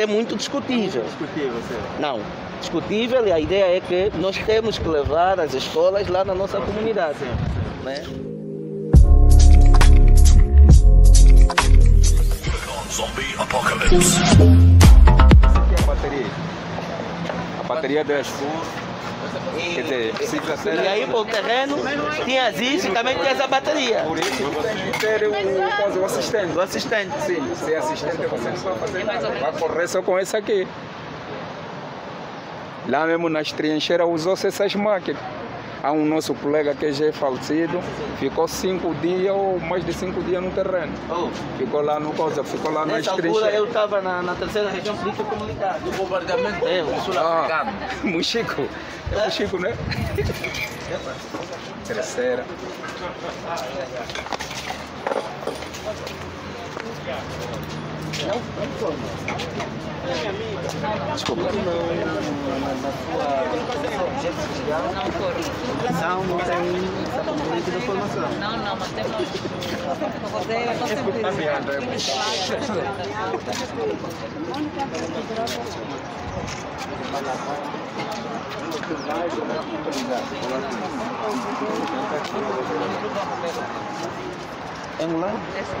é muito discutível. Discutível, você. Não, discutível e a ideia é que nós temos que levar as escolas lá na nossa comunidade. Né? Zombie apocalypse. a bateria. A bateria desce. Quer dizer, precisa ser. E aí para o terreno tinha as isso e também tinha essa bateria. Por isso você ter o, o assistente. Do assistente. Sim, ser assistente você não vai fazer nada. Vai correr só com esse aqui. Lá mesmo nas trincheiras usou-se essas máquinas. Há um nosso colega que já é falecido, ficou cinco dias ou mais de cinco dias no terreno. Oh, Ficou lá no coisa, ficou lá nas nessa altura trincheiras. eu estava na, na terceira região política comunitária. Do bombardeamento. É, o sul-africano. Ah, Muxico. É Muxico, né? Terceira. Desculpa. Na, na, sua Não não, não tem da formação. Não, não, mas temos. Você, eu estou sempre. É um lá? Aqui.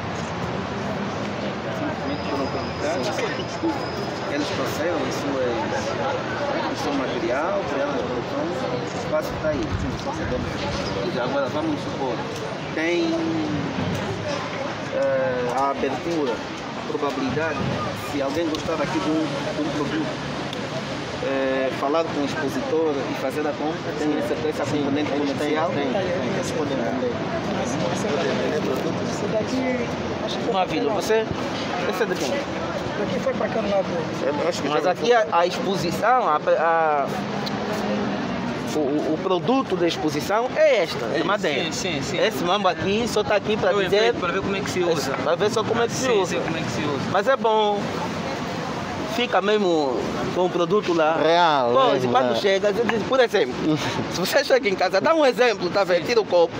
Deus. Eles trouxeram em sua, em seu material, criaram a produção, o espaço está aí. E agora vamos supor, tem eh, a abertura, a probabilidade, se alguém gostar aqui de um, de um produto, eh, falar com o expositor e fazer a compra, tem essa, essa componente comercial? Tem, tem, eles podem vender. Esse daqui, acho que foi Uma vila, você? Esse é de quem? daqui foi para cá no lado. Mas aqui a, a exposição, a, a- o, o produto da exposição é esta, de madeira. Sim, sim, sim. Esse mambo aqui só está aqui para dizer, para ver como é que se usa. para ver só como é que se sim, usa. sim, como é que se usa. Mas é bom, fica mesmo com o produto lá. Real, Pois, mesmo, quando é. chega, você por exemplo, se você chega em casa, dá um exemplo, tá vendo? Tira o copo,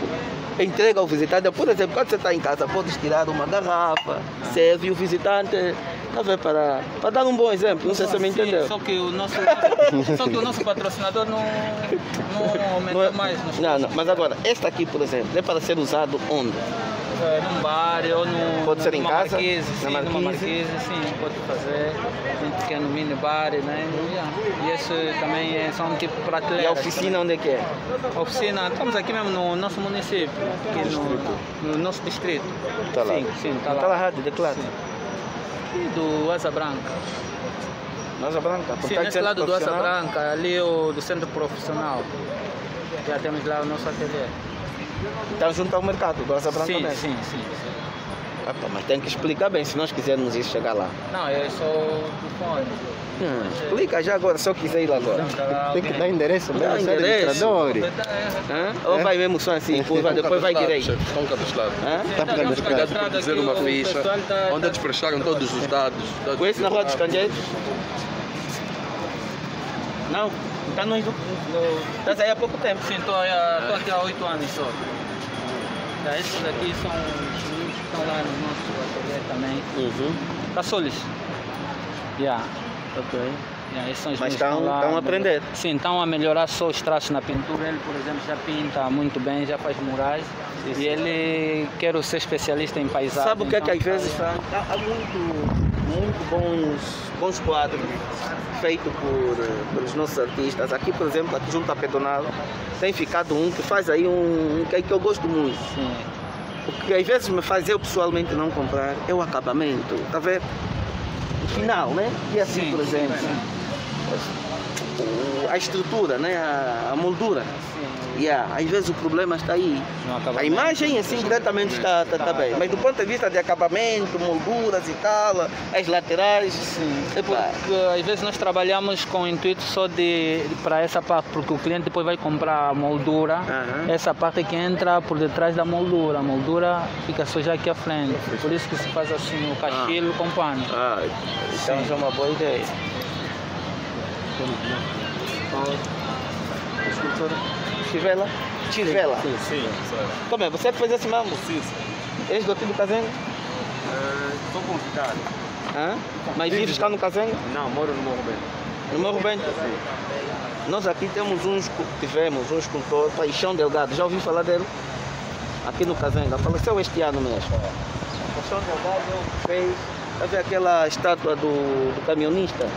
entrega ao visitante. Por exemplo, quando você está em casa, podes tirar uma garrafa, serve o visitante, tá vendo? Para, para dar um bom exemplo, não sei se você me entendeu. Só que o nosso, só que o nosso patrocinador não, não aumentou é- mais. Nos, Não, não, mas agora, esta aqui, por exemplo, é para ser usado onde? É, num bar ou no, Pode ser em casa? Marquise, Na sim, numa marquise? marquise, sim, pode fazer um pequeno mini bar, né? E esse também é, são tipo prateleiras. E a oficina onde é que é? A oficina, estamos aqui mesmo no nosso município, aqui no, no nosso distrito. Está lá. Sim, sim, está Está lá lá. rádio, declara. E do Asa Branca. Nossa Branca. Sim, nesse lado do Asa. Branca, ali o do centro profissional. Já temos lá o nosso ateliê. Está junto ao mercado, do Asa Branca Sim, mesmo. sim, sim, sim. Ah, pá, mas tem que explicar bem, se nós quisermos ir chegar lá. Não, é só o telefone. Hum, explica já agora, se eu quiser ir lá agora. Tem que dar endereço mesmo, ser endereço. Hã? Ou vai mesmo só assim, curva, depois vai direito. Estão cadastrados. Hã? Tá pegando os caras. Pode dizer uma ficha onde eles prestaram todos os dados. dados Conhece na Rua dos Candeeiros? Não? Está no... Estás aí há pouco tempo. Sim, estou aqui há oito anos só. Tá, esses daqui são os meninos que estão lá no nosso ateliê também. Uhum. Caçoles. Yeah. Ok. Yeah, esses são os Mas que estão- lá estão a aprender. Sim, estão a melhorar só os traços na pintura. Ele, por exemplo, já pinta muito bem, já faz murais. E ele quer ser especialista em paisagem. Sabe o que é que então às vezes há, há muito, muito bons, bons quadros feitos por, eh, pelos nossos artistas. Aqui, por exemplo, aqui junto à Pedonal, tem ficado um que faz aí um, um que, que eu gosto muito. Sim. O que às vezes me faz eu pessoalmente não comprar é o acabamento. Está a ver? O final, né? E assim, Sim, por exemplo, sim. a estrutura, né? A, a moldura. Sim, Yeah, às vezes o problema está aí. A imagem assim diretamente está, está, está bem, mas do ponto de vista de acabamento, molduras e tal, as laterais, É epá, porque às vezes nós trabalhamos com o intuito só de para essa parte, porque o cliente depois vai comprar a moldura, Aham. essa parte que entra por detrás da moldura, a moldura fica só já aqui à frente. Por isso que se faz assim o cachilo com pano. ah, então já é uma boa ideia. Chivela? Chivela. Sim, sim. É? Você que fez esse mesmo? Sim, sim. És do aqui do Casengo? Estou convidado. Hã? Mas vives cá no Casengo? Não, moro no Morro Bento. No Morro Bento? Nós aqui temos uns, tivemos um escultor, Paixão Delgado, já ouvi falar dele? Aqui no Casenga, faleceu este ano mesmo. Paixão Delgado fez, vai ver aquela estátua do, do caminhonista,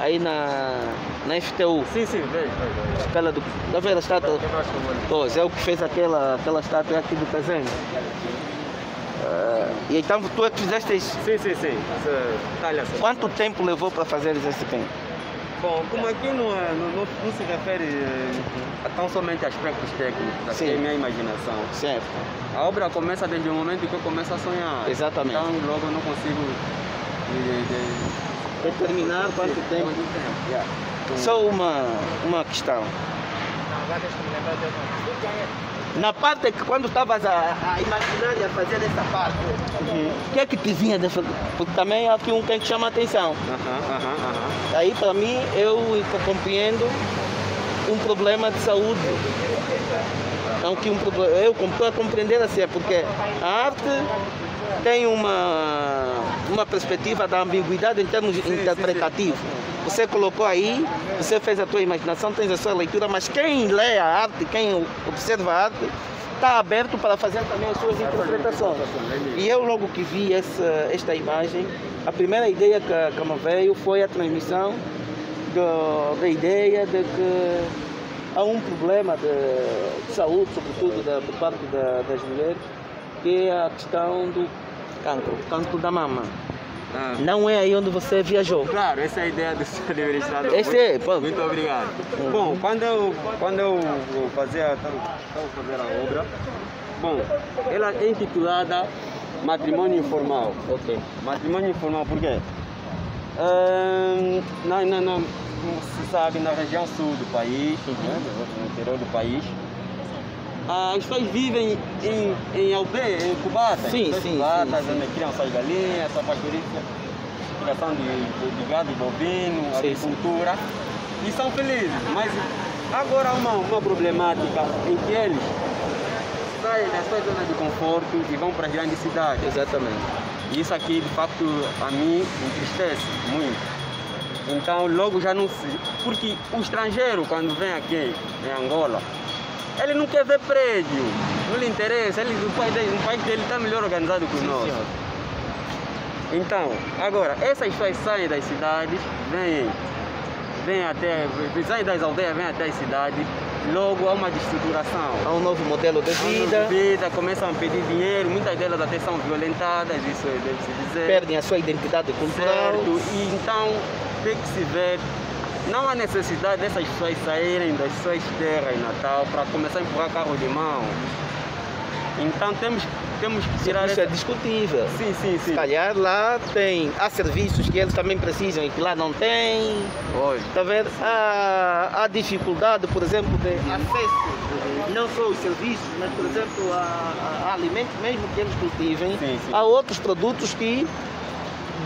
aí na, na FTU, Sim, sim, vem. aquela do, vai ver a estátua? Pois, é o que fez aquela, aquela estátua aqui do Casenga. Ah, e então tu é que fizeste isso. Sim, sim, sim. Talha só. Quanto tempo levou para fazer esse tempo? Bom, como aqui não, é- não, não, não se refere eh, a tão somente a aspectos técnicos, aqui Sim. é minha imaginação. Certo. A obra começa desde o momento que eu começo a sonhar. Exatamente. Então logo eu não consigo de, de, Determinar quanto tempo. Só uma, uma questão. Na parte que quando estavas a, a imaginar e a fazer essa parte, o que é que te vinha dessa. Porque também há aqui um que chama a atenção. Aham, aham. Aí para mim eu co- compreendo um problema de saúde. Então que um problema. Eu estou a compreender assim, é porque a arte tem uma, uma perspectiva da ambiguidade em termos interpretativos. Você colocou aí, você fez a tua imaginação, tens a sua leitura, mas quem lê a arte, quem observa a arte, está aberto para fazer também as suas interpretações. E eu logo que vi essa, esta imagem, a primeira ideia que, que me veio foi a transmissão do- da ideia de que há um problema de, de saúde, sobretudo da, por parte da- das mulheres, que é a questão do cancro, cancro da mama. Ah. Não é aí onde você viajou. Claro, essa é a ideia do senhor administrador. Esse é, pô. Muito obrigado. Bom, quando eu, quando eu vou fazer a, estava fazer a obra, bom, ela é intitulada Matrimônio Informal. Ok. Matrimônio informal, por quê? Ahn, na, na, na, como se sabe, na região sul do país, né, no interior do país, as pessoas vivem em, em aldeia, em cubatas. Sim, sim, cubatas, sim, sim. onde criam suas galinhas, sua pastorícia, criação de, de, de gado bovino, Sim, agricultura, e são felizes. Mas agora há uma, uma problemática em que eles saem da sua zona de conforto e vão para as grandes cidades. Exatamente. E Isso aqui, de facto, a mim entristece muito. Então, logo já não se. Porque o estrangeiro, quando vem aqui em Angola, ele não quer ver prédio, não lhe interessa. Ele, o, país dele, o país dele está melhor organizado que o nosso. senhor. Então, agora, essas pessoas saem das cidades, vêm, vêm até. saem das aldeias, vêm até as cidades, logo há uma destruturação. Há um novo modelo de vida, vida, começam a pedir dinheiro, muitas delas até são violentadas, isso deve-se dizer. perdem a sua identidade cultural. Certo, e então tem que se ver. Não há necessidade dessas pessoas saírem das suas terras natal para começar a empurrar carro de mão. Então temos, temos que tirar Isso é essa... discutível. Sim, sim, sim. Se calhar lá tem, há serviços que eles também precisam e que lá não tem. Está a ver? Há, há dificuldade, por exemplo, de acesso, não só os serviços, mas, por exemplo, a- a alimentos mesmo que eles cultivem. Sim, sim. Há outros produtos que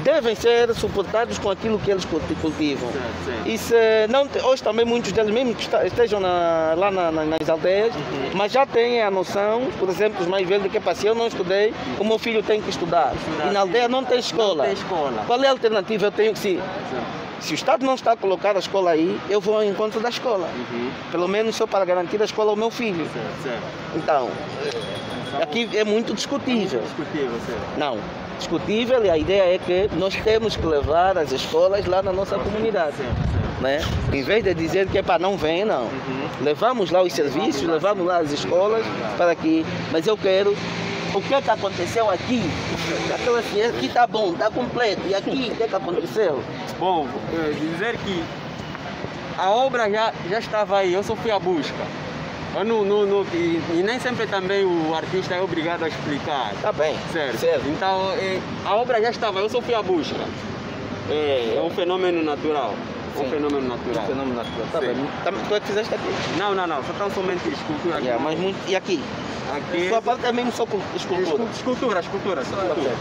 devem ser suportados com aquilo que eles culti- cultivam. Certo. E se não hoje também muitos deles, mesmo que estejam na- lá na- na- nas aldeias, Uhum. mas já têm a noção, por exemplo, os mais velhos, que "Pá, se eu não estudei, o meu filho tem que estudar. Estudar, E na aldeia não tem escola. Não tem escola. Qual é a alternativa? Eu tenho que se, se o Estado não está a colocar a escola aí, eu vou ao encontro da escola. Uhum. Pelo menos só para garantir a escola ao meu filho. Certo, certo. Então, aqui é muito discutível. Discutível, certo. Não, discutível e a ideia é que nós temos que levar as escolas lá na nossa comunidade. Né? Em vez de dizer que é para não vem, não. Levamos lá os serviços, levamos lá as escolas para que. Mas eu quero. O que é que aconteceu aqui? Aquela assim, aqui está bom, está completo. E aqui, o que é que aconteceu? Bom, eh, dizer que a obra já, já estava aí, eu só fui à busca. Eu não, não, não, e, e nem sempre também o artista é obrigado a explicar. Tá bem. Certo. Certo. Então, é, a obra já estava, eu só fui à busca. É, é um fenômeno natural. Um Sim. fenômeno Um natural. fenômeno natural. Tá Sim. bem. Tá, tu é que fizeste aqui. Não, não, não, só tão somente escultura. aqui. Yeah, mas muito... E aqui? Aqui. Sua parte é mesmo só com escultura. Escultura, escultura, escultura.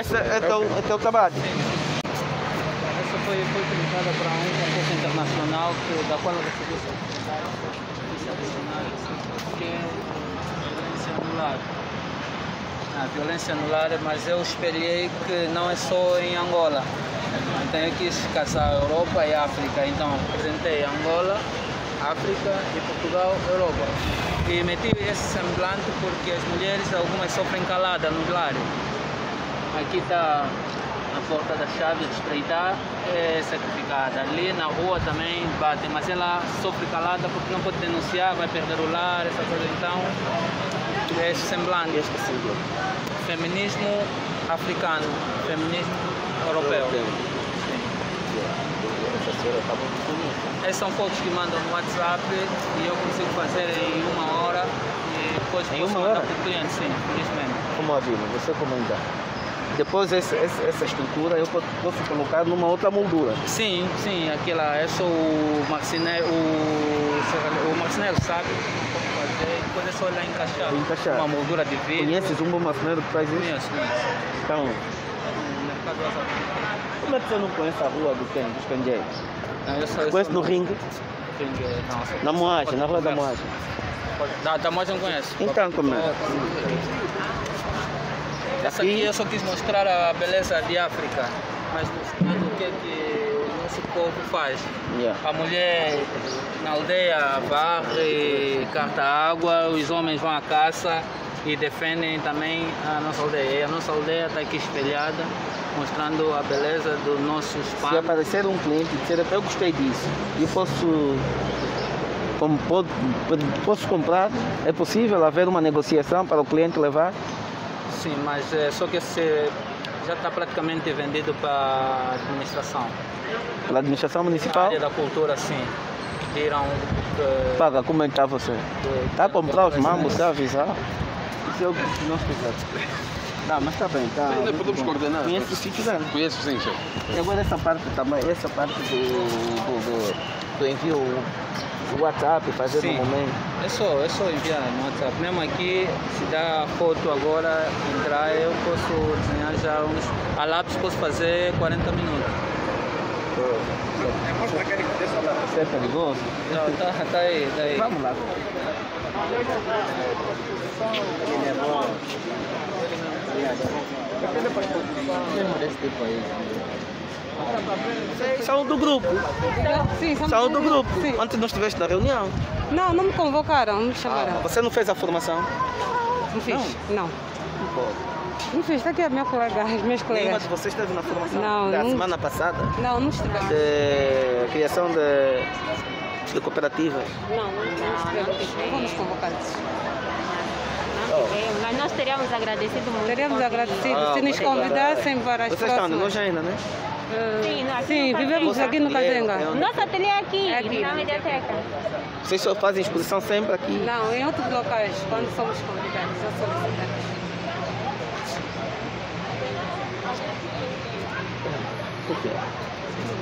Esse é teu, é teu trabalho. Essa foi, foi utilizada para um concurso internacional que, da qual eu recebi anular. A violência anular, mas eu espelhei que não é só em Angola. Então eu quis casar Europa e África. Então apresentei Angola, África e Portugal, Europa. E meti esse semblante porque as mulheres, algumas sofrem calada no lar. Aqui está a porta da chave de espreitar, é certificada. Ali na rua também bate, mas ela sofre calada porque não pode denunciar, vai perder o lar, essa coisa. Então, esse semblante. Este símbolo. Feminismo africano, feminismo europeu. Essa senhora tá muito bonita. Essas são fotos que mandam no WhatsApp e eu consigo fazer em uma hora e depois Em posso uma mandar para o cliente, sim, felizmente. Como a Vila, você comanda. Depois esse, esse- essa estrutura eu po- posso colocar numa outra moldura. Sim, sim, aquela, é só o marceneiro, o, o marceneiro sabe fazer, depois é só lá encaixar. Encaixar. Uma moldura de vidro. Conheces um bom marceneiro que faz isso? Conheço, conheço. Então, No do como é que você não conhece a rua do Ken, dos? Não, eu só, eu Conhece no ringue? Ringue, não, Na Moagem, na rua da. Moagem. Da, da Moagem eu conheço. Então, como é? Essa aqui eu só quis mostrar a beleza de África, mas mostrando o que, que o nosso povo faz. Yeah. A mulher na aldeia varre, carta água, os homens vão à caça e defendem também a nossa aldeia. E a nossa aldeia está aqui espelhada, mostrando a beleza do nosso Se espaço. aparecer um cliente e dizer, eu gostei disso, eu posso, como pode- posso comprar, é possível haver uma negociação para o cliente levar? Sim, mas é, só que esse já está praticamente vendido para a administração. Pela administração Na municipal? área da cultura, sim. Pediram eh, Paga, como é que está você? que- Está a comprar os mambos, está a avisar? Isso é o que nós quisermos. Tá, mas está bem, está. Ainda podemos coordenar. Conhece o sítio dela. Conheço sim, chefe. E agora essa parte também, essa parte do, do, do, do envio do WhatsApp, fazer Sim. no momento. É só, é só enviar no WhatsApp. Mesmo aqui, se dá a foto agora, entrar, eu posso desenhar já uns. A lápis posso fazer 40 minutos. Você é perigoso? Não, tá, tá aí, tá aí. Vamos lá. Ele é bom. Mesmo desse tipo aí. Vocês são do grupo. Sim, somos São do grupo. Sim. Ontem não estiveste na reunião. Não, não me convocaram, não me chamaram. Você não fez a formação? não fiz, não. Não fiz, está aqui a minha colega, as minhas Nenhuma colegas. de vocês esteve na formação Não, da não. semana passada? Não, não estivemos. De criação de, de cooperativas. Não, não, não estivemos. Não fomos convocados. Mas nós teríamos agradecido muito. Teríamos agradecido Ah, se nos convidassem para as Vocês estão no próximas. ainda, né? Eh, Sim, nós Sim, vivemos aqui no Cazenga. É? Nosso ateliê é aqui, É aqui. na mediateca. Vocês só fazem exposição sempre aqui? Não, em outros locais, quando somos convidados solicitados. Por quê?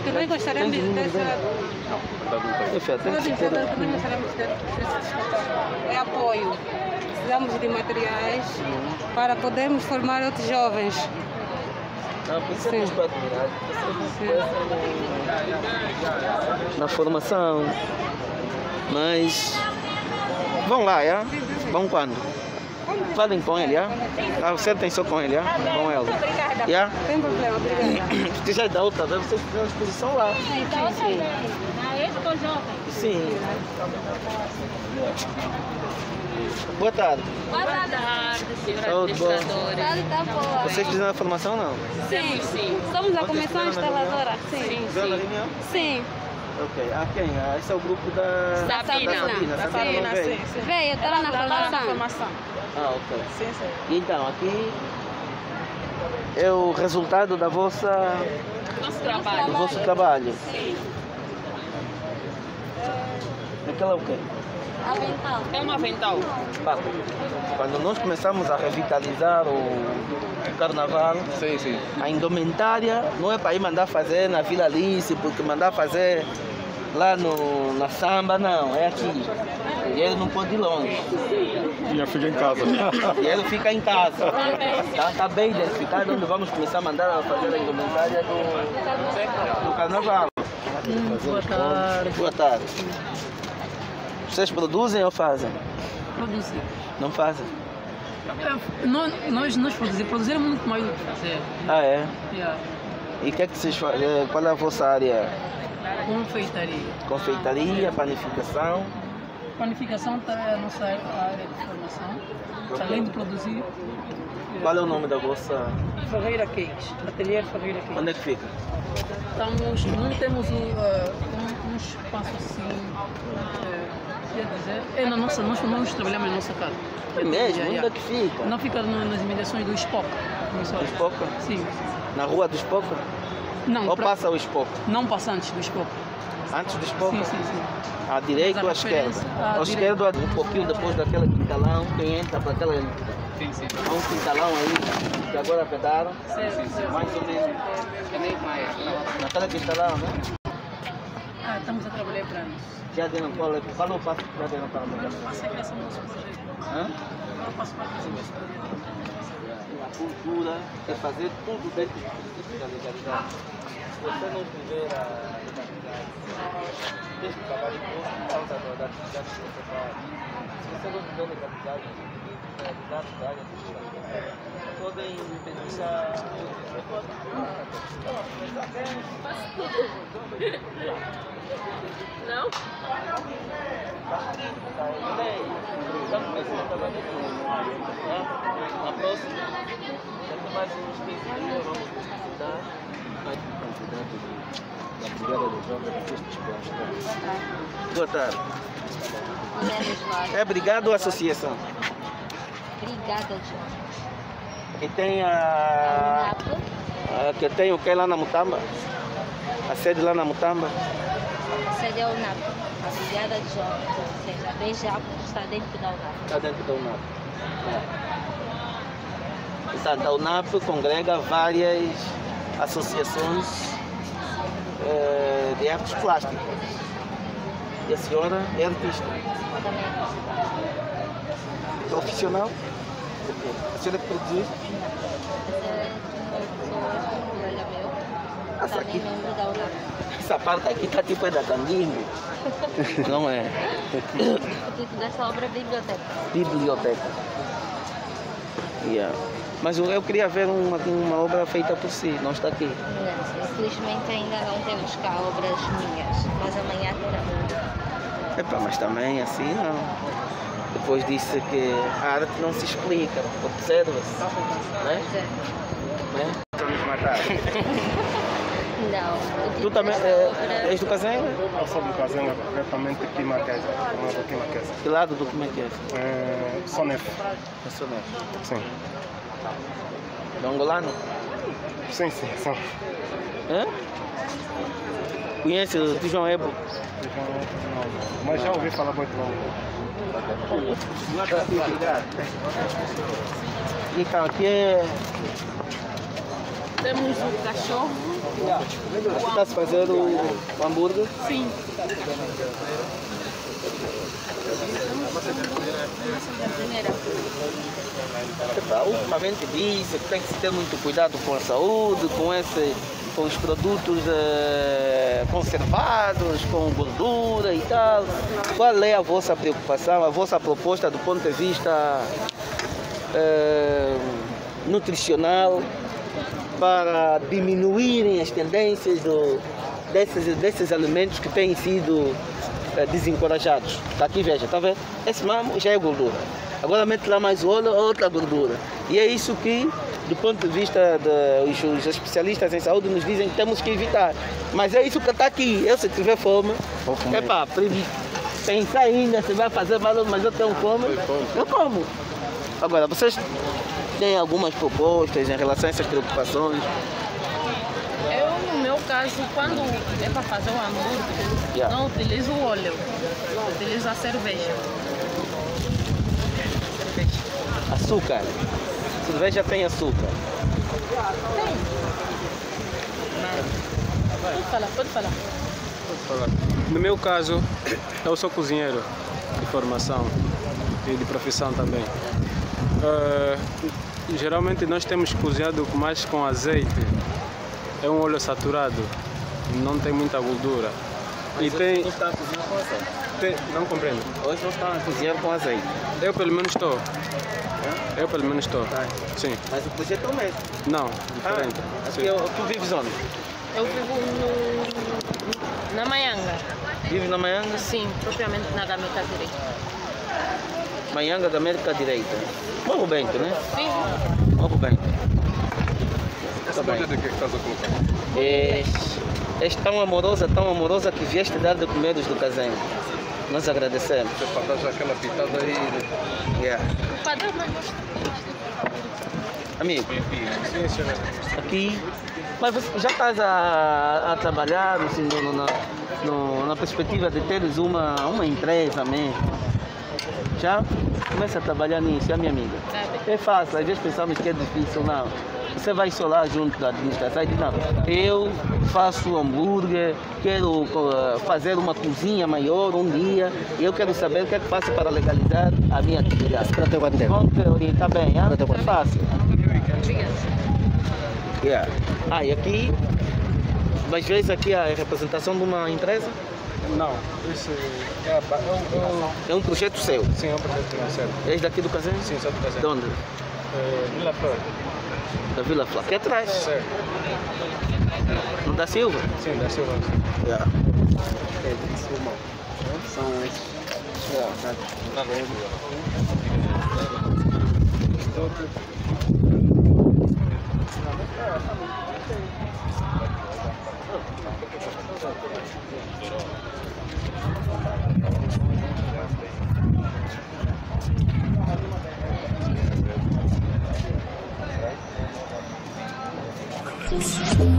Também gostaríamos dessa... Ter... Também gostaríamos de ter desse É apoio. Precisamos de materiais para podermos formar outros jovens. Não, é Sim. Na formação. Mas... Vão lá, já? Vão quando? Falem com ele, já? Ah, você tem só com ele, já? Com ela. Obrigada. Já? Sem problema, obrigada. Já é da outra vez, vocês fizeram exposição lá. Sim, sim. Na Expo Jovem. Sim. Boa tarde. Boa tarde, senhora Saúde, boa. Tarde, tá boa. Vocês fizeram a formação não? Sim, sim. Somos a comissão instaladora. Sim, na reunião? Sim. Ok. Ah, quem? Ah, esse é o grupo da... Sabina. Da Sabina. Sabina não veio? Veio, eu estava na formação. Ah, ok. Então, aqui é o resultado da vossa, Nosso do trabalho. vosso trabalho. Aquela é o quê? Avental. É um avental. Quando nós começamos a revitalizar o, o carnaval, Sim, sim. a indumentária não é para ir mandar fazer na Vila Alice, porque mandar fazer lá no, na samba, não, é aqui. E ele não pode ir longe. Já fica em casa. E ele fica em casa. Tá, tá bem identificado onde vamos começar a mandar a fazer a indumentária do, do carnaval. Boa tarde. Boa tarde. Vocês produzem ou fazem? Produzir. Não fazem? É, nós, nós, nós produzir, produzir é muito mais do que fazer. Ah, é? Yeah. E o que é que vocês fazem? Qual é a vossa área? Confeitaria. Confeitaria, panificação? Panificação está a nossa área de formação. Além de produzir, Qual é o nome da vossa. Ferreira Cakes. Ateliê Ferreira Cakes. Onde é que fica? Estamos, não temos um, uh, um, um espaço assim, quer dizer, é na nossa, nós, nós trabalhamos na nossa casa. É mesmo? Onde é que fica? Não fica nas imediações do Spock. no Spock. Sim. Na rua do Espoca? Não, Ou pra- passa o Espoca? não passa antes do Spock. Antes do Espoca? Sim, sim, sim. À direita ou à a esquerda? à À esquerda, um pouquinho depois daquela quintalão, quem entra para aquela. Sim, sim. Há um quintalão aí, que agora pedaram. Mais ou menos. Naquela quintalão, né? Ah, estamos a trabalhar para anos. Já deram qual é qual é o passo que já deram para Agora mudar? passa a criação do nosso projeto. Hã? Agora passa para a criação do nosso projeto. Cultura é fazer tudo dentro do princípio da legalidade. Se você não tiver a legalidade, que pagar imposto por causa da da atividade que você faz. Se você não tiver legalidade, legalidade da área de podem impedir a. Não? Estamos começando a trabalhar com Na próxima, daqui mais uns 15 dias, vamos visitar. Da Brigada Artistas Plásticos. Boa tarde. É brigada ou associação? Obrigada, João. Que tem A a. A que tem o que lá na Mutamba? A sede lá na Mutamba? sede é a UNAP. A Brigada de Jovens, ou seja, a BEJAP está dentro da UNAP. Está dentro da UNAP. É. Portanto, a UNAP congrega várias associações eh, de artes plásticas. E a senhora é artista. Também Profissional? A senhora que produz? é um colega meu, Essa aqui, essa parte aqui está tipo é da Canguinho. Não é? O título dessa obra é Biblioteca. Biblioteca. Yeah. Mas eu, eu queria ver uma, uma obra feita por si, não está aqui. Não, infelizmente ainda não temos cá obras minhas, mas amanhã teremos. Epá, mas também assim não. Depois disse que a arte não se explica, observa-se. Né? É. Né? Vamos matar. Não. Tu também é, és do Casenga? Eu sou do aqui Marquesa. Chamado aqui Marquesa. Que lado do como é que é? É, Sonef. Sou neto. Sim. Do angolano? Sim, sim, sim. Hã? Conhece o João Ebo? Não, não. Mas já ouvi falar muito bom. Então, aqui é. Temos o cachorro. Aqui está fazendo o, hambúrguer. Sim. Epá, ultimamente disse que tem que se ter muito cuidado com a saúde, com, esse, com os produtos eh, conservados, com gordura e tal. Qual é a vossa preocupação, a vossa proposta do ponto de vista eh, nutricional para diminuírem as tendências do, desses, desses alimentos que têm sido eh, desencorajados? Tá aqui, veja, tá vendo? Esse mamo já é gordura. Agora mete lá mais óleo, outra gordura. E é isso que, do ponto de vista dos os especialistas em saúde, nos dizem que temos que evitar. Mas é isso que está aqui. Eu, se tiver fome, é pá, pensar ainda se vai fazer mal, mas eu tenho fome, eu como. Agora, vocês têm algumas propostas em relação a essas preocupações? Eu, no meu caso, quando é para fazer o hambúrguer, Yeah. não utilizo o óleo, utilizo a cerveja. Cerveja. Açúcar. Cerveja tem açúcar. Pode falar, pode falar. falar. No meu caso, eu sou cozinheiro de formação e de profissão também. Eh, geralmente nós temos cozinhado mais com azeite. É um óleo saturado, não tem muita gordura. e tem, Não está a cozinhar com azeite. tem- Não compreendo. Hoje não está a cozinhar com azeite. Eu pelo menos estou. Eu pelo menos estou. Sim. Mas o projeto é o mesmo. Não, diferente. Ah, aqui eu- tu vives onde? Eu vivo no, na Maianga. Vives na Maianga? Sim, propriamente na Gameta Direita. Maianga da América Direita. Morro Bento, né? Vivo. Morro Bento. Essa bem. bandeira de que estás a colocar? És, és tão amorosa, tão amorosa que vieste dar de comer dos do casamento. Nós agradecemos. É para dar já aquela pitada aí. né? Yeah. Padrão, mas gosto. Amigo, Sim, senhora. aqui. Mas você já estás a, a trabalhar assim, no, no- na, no- na perspectiva de teres uma, uma empresa mesmo? Já? Começa a trabalhar nisso, já, minha amiga? É fácil, às vezes pensamos que é difícil, não. Você vai lá junto da administração e diz, não, eu faço hambúrguer, quero uh, fazer uma cozinha maior um dia, e eu quero saber o que é que faço para legalizar a minha atividade. Para ter quanto tempo? Vão te orientar bem, ah? é fácil. Yeah. Ah, e aqui, mas vezes aqui a representação de uma empresa? Não, isso é, é, um- é um- É um projeto seu? sim, é um projeto financeiro. És daqui do Casem? Sim, sou do Casem. De onde? É, Vila Flor. Da Vila Flá. Aqui atrás. Certo. No da Silva? Sim, da Silva. Yeah. São esses. Apocalypse.